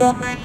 Casting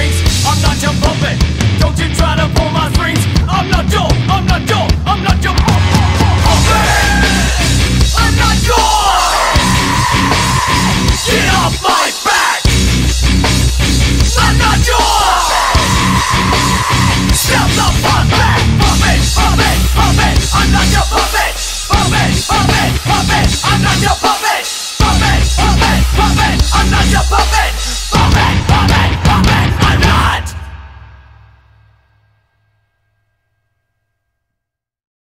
strings. I'm not your puppet. Don't you try to pull my strings. I'm not your, I'm not your, I'm not your puppet.